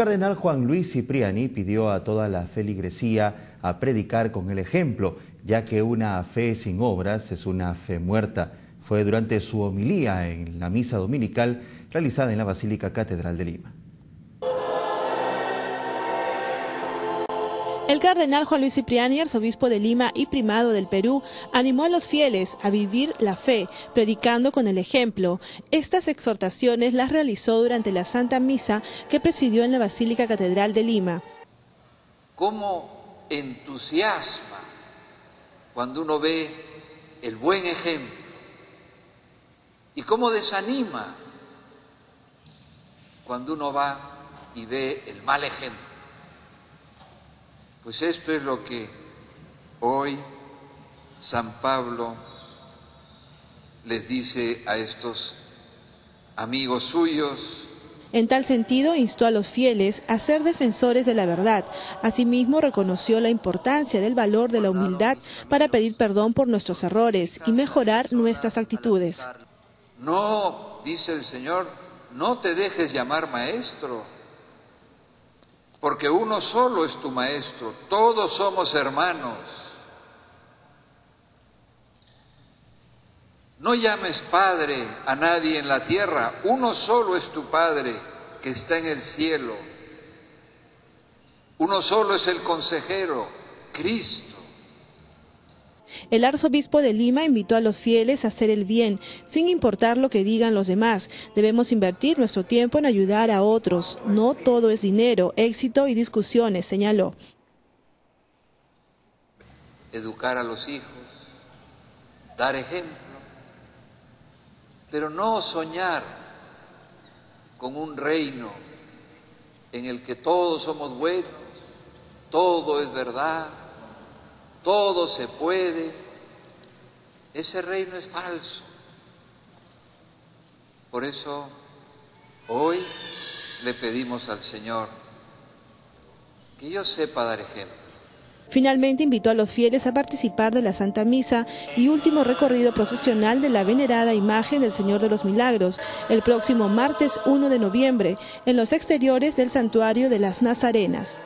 El cardenal Juan Luis Cipriani pidió a toda la feligresía a predicar con el ejemplo, ya que una fe sin obras es una fe muerta. Fue durante su homilía en la misa dominical realizada en la Basílica Catedral de Lima. El cardenal Juan Luis Cipriani, arzobispo de Lima y primado del Perú, animó a los fieles a vivir la fe, predicando con el ejemplo. Estas exhortaciones las realizó durante la Santa Misa que presidió en la Basílica Catedral de Lima. ¿Cómo entusiasma cuando uno ve el buen ejemplo? ¿Y cómo desanima cuando uno va y ve el mal ejemplo? Pues esto es lo que hoy San Pablo les dice a estos amigos suyos. En tal sentido, instó a los fieles a ser defensores de la verdad. Asimismo, reconoció la importancia del valor de la humildad para pedir perdón por nuestros errores y mejorar nuestras actitudes. No, dice el Señor, no te dejes llamar maestro porque uno solo es tu maestro, todos somos hermanos. No llames Padre a nadie en la tierra, uno solo es tu Padre que está en el cielo. Uno solo es el consejero, Cristo. El arzobispo de Lima invitó a los fieles a hacer el bien, sin importar lo que digan los demás. Debemos invertir nuestro tiempo en ayudar a otros. No todo es dinero, éxito y discusiones, señaló. Educar a los hijos, dar ejemplo, pero no soñar con un reino en el que todos somos buenos, todo es verdad, todo se puede, ese reino es falso. Por eso hoy le pedimos al Señor que yo sepa dar ejemplo. Finalmente invitó a los fieles a participar de la Santa Misa y último recorrido procesional de la venerada imagen del Señor de los Milagros el próximo martes 1 de noviembre en los exteriores del Santuario de las Nazarenas.